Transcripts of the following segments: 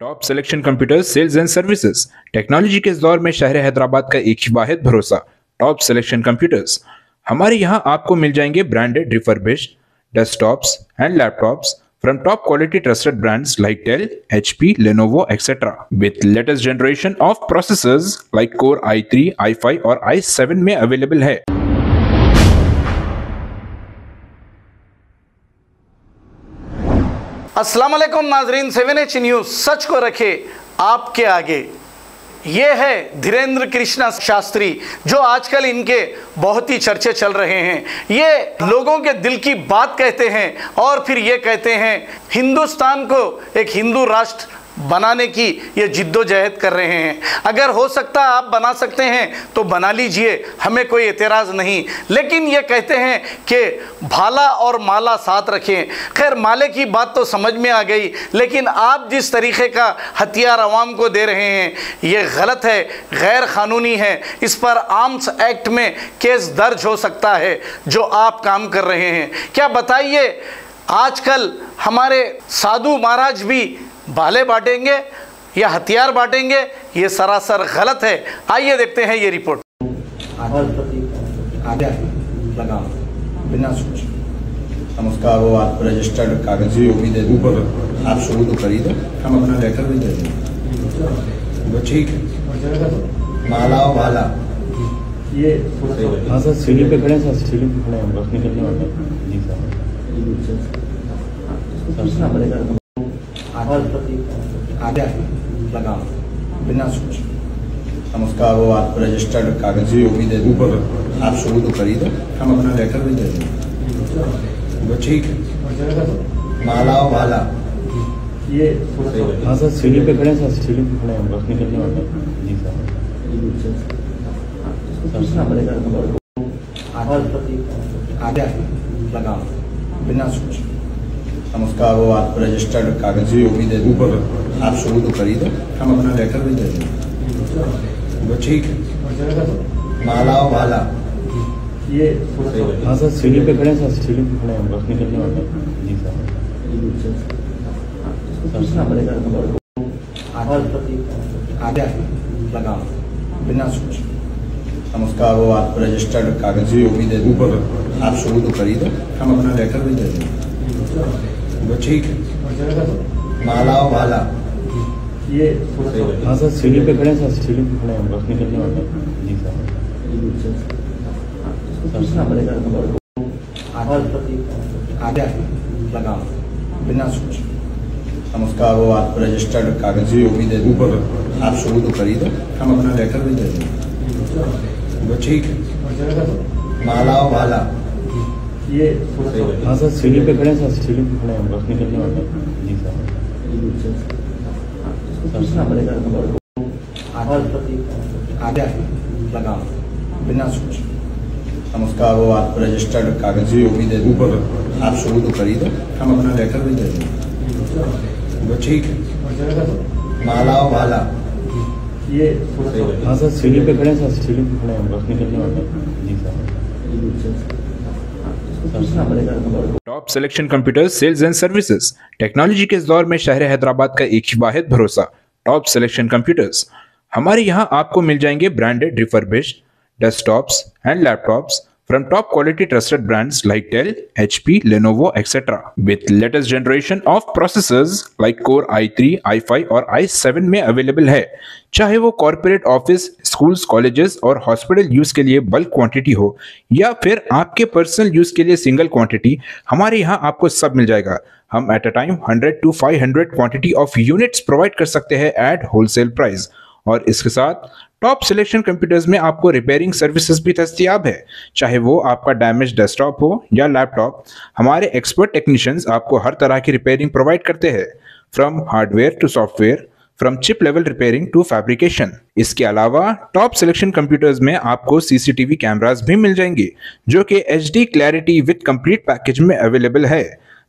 Top selection computer sales and services technology के दौर में शहर हैदराबाद का एक ही वाहिद भरोसा। टॉप सिलेक्शन कंप्यूटर्स हमारे यहाँ आपको मिल जाएँगे branded refurbished desktops and laptops from top quality trusted brands like Dell, HP, Lenovo, etc. With latest generation of processors like Core i3, i5 और i7 में अवेलेबल है। अस्सलाम वालेकुम नाजरीन, सेवन एच न्यूज़, सच को रखे आपके आगे। ये है धीरेन्द्र कृष्णा शास्त्री, जो आजकल इनके बहुत ही चर्चे चल रहे हैं। ये लोगों के दिल की बात कहते हैं और फिर ये कहते हैं, हिंदुस्तान को एक हिंदू राष्ट्र बनाने की ये जिद्दोजहद कर रहे हैं। अगर हो सकता आप बना सकते हैं तो बना लीजिए, हमें कोई एतराज़ नहीं। लेकिन ये कहते हैं कि भाला और माला साथ रखें। खैर, माले की बात तो समझ में आ गई, लेकिन आप जिस तरीके का हथियार आवाम को दे रहे हैं, ये गलत है, गैर कानूनी है। इस पर आर्म्स एक्ट में केस दर्ज हो सकता है, जो आप काम कर रहे हैं। क्या बताइए, आजकल हमारे साधु महाराज भी भाले बांटेंगे या हथियार बांटेंगे ये सरासर गलत है। आइए देखते हैं ये रिपोर्ट। बिना सोच। हम उसका वो आपको रजिस्टर्ड कागज़ भी भी दे ऊपर आप शुरू तो करी दो। हम अपना लेटर भी दे देंगे वो ठीक है। माला और भाला ये हाँ। सर सीढ़ी पे खड़े हैं सर सीढ़ी पे खड़े हैं। बस निकलने वाले जी सर पूछना पड़ेगा। आगे लगाओ बिना सोच हम उसका वो आपको रजिस्टर्ड कागज़ भी भी दे ऊपर। आप शुरू तो करी दो हम अपना लेटर भी दे देंगे। वो ठीक है। माला और ये हाँ। सर सीढ़ी पे खड़े हैं सर सीढ़ी पे खड़े हैं बस निकलने वाले जी सर। पूछना पड़ेगा आगे। लगाओ। बिना सोच। हम उसका वो आपको रजिस्टर्ड कागज़ भी भी दे ऊपर आप शुरू तो करी दो हम अपना लेटर भी दे देंगे। वो ठीक है। माला भाला ये हाँ। सर सीढ़ी पे खड़े हैं सर सीढ़ी पे खड़े हैं बस निकलने वाले जी सर। पूछना पड़ेगा आगे लगाओ। बिना सोच। हम उसका वो आपको रजिस्टर्ड कागज़ भी भी दे ऊपर आप शुरू तो करी दो हम अपना लेटर भी दे देंगे। वो ठीक है। माला ये हाँ। सर सीढ़ी पे खड़े हैं सर सीढ़ी पे खड़े हैं। बस निकलने वाले हैं। जी सर। पूछना पड़ेगा आगे। लगाओ। बिना सोच। हम वो आपको रजिस्टर्ड कागज़ भी दे ऊपर आप शुरू तो करी दो हम अपना लेटर भी दे देंगे। वो ठीक है। माला ये हाँ। सर सीढ़ी पे खड़े हैं सर? सीढ़ी पे खड़े हैं। बस निकलने वाले हैं। जी सर। पूछना पड़ेगा आगे। लगाओ। बिना सोच। हम वो आपको रजिस्टर्ड कागज़ भी भी दे ऊपर आप शुरू तो करी दो हम अपना लेटर भी दे देंगे। वो ठीक है। माला भाला ये हाँ। सर सीढ़ी पे खड़े हैं सर। सीढ़ी पे खड़े हैं। बस निकलने वाले हैं। जी sir. Top selection computer sales and services technology के दौर में शहर हैदराबाद का एक ही वाहिद भरोसा। टॉप सिलेक्शन कंप्यूटर्स हमारे यहाँ आपको मिल जाएँगे branded refurbish desktops and laptops from top quality trusted brands like Dell, HP, Lenovo, etc. With latest generation of processors like Core i3, i5 और i7 में अवेलेबल है। चाहे वो कॉरपोरेट ऑफ़िस स्कूल्स कॉलेजेस और हॉस्पिटल यूज़ के लिए bulk quantity हो या फिर आपके पर्सनल यूज़ के लिए सिंगल क्वांटिटी हमारे यहाँ आपको सब मिल जाएगा। हम at a time 100 to 500 quantity of units provide कर सकते हैं एट होलसेल प्राइस और इसके साथ टॉप सिलेक्शन कंप्यूटर्स में आपको रिपेयरिंग सर्विसेज़ भी दस्तियाब है। चाहे वो आपका डैमेज डेस्कटॉप हो या लैपटॉप हमारे एक्सपर्ट टेक्नीशियंस आपको हर तरह की रिपेयरिंग प्रोवाइड करते हैं। From hardware to software from chip level repairing to fabrication इसके अलावा टॉप सिलेक्शन कंप्यूटर्स में आपको सीसीटीवी कैमरास भी मिल जाएँगे, जो कि H D clarity with complete package में अवेलेबल है,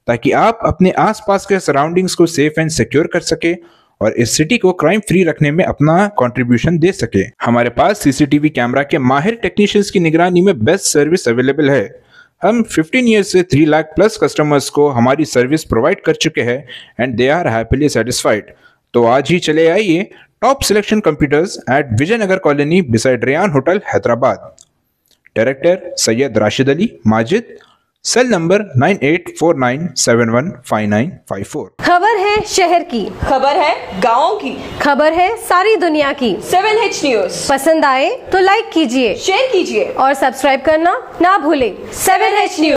ताकि आप अपने आसपास के सराउंडिंग्स को सेफ़ एंड सिक्योर कर सके और इस सिटी को क्राइम फ्री रखने में अपना कंट्रीब्यूशन दे सके। हमारे पास सीसीटीवी कैमरा के माहिर टेक्नीशियंस की निगरानी में बेस्ट सर्विस अवेलेबल है। हम 15 ईयर्स से 3 लाख प्लस कस्टमर्स को हमारी सर्विस प्रोवाइड कर चुके हैं and they are happily satisfied तो आज ही चले आइए top selection computers at Vijayanagar colony beside Riyan hotel Hyderabad. Director Syed Rashid Ali, Majid cell number nine eight four nine seven one five nine five four. खबर है शहर की। खबर है गाँव की। खबर है सारी दुनिया की। सेवन एच न्यूज़ पसंद आए तो लाइक कीजिए। शेयर कीजिए। और सब्सक्राइब करना ना भूले। Seven H news